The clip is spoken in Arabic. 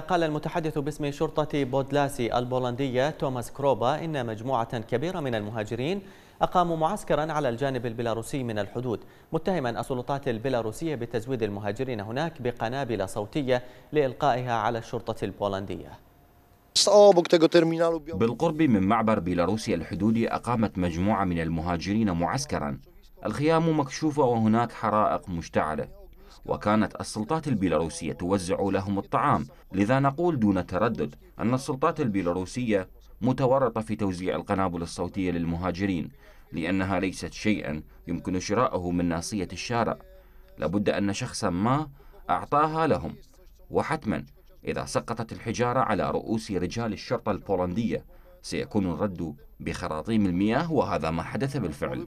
قال المتحدث باسم شرطة بودلاسي البولندية توماس كروبا إن مجموعة كبيرة من المهاجرين أقاموا معسكرا على الجانب البيلاروسي من الحدود متهما السلطات البيلاروسية بتزويد المهاجرين هناك بقنابل صوتية لإلقائها على الشرطة البولندية. بالقرب من معبر بيلاروسيا الحدودي أقامت مجموعة من المهاجرين معسكرا. الخيام مكشوفة وهناك حرائق مشتعلة. وكانت السلطات البيلاروسية توزع لهم الطعام لذا نقول دون تردد أن السلطات البيلاروسية متورطة في توزيع القنابل الصوتية للمهاجرين لأنها ليست شيئا يمكن شراءه من ناصية الشارع. لابد أن شخصا ما أعطاها لهم. وحتما إذا سقطت الحجارة على رؤوس رجال الشرطة البولندية سيكون الرد بخراطيم المياه وهذا ما حدث بالفعل.